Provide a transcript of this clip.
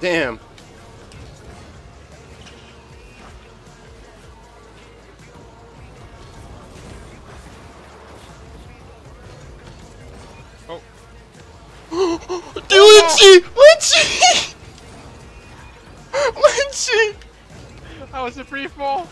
Damn. Oh. Dude, Lynchy! Lynchy! Lynchy! That was a free fall.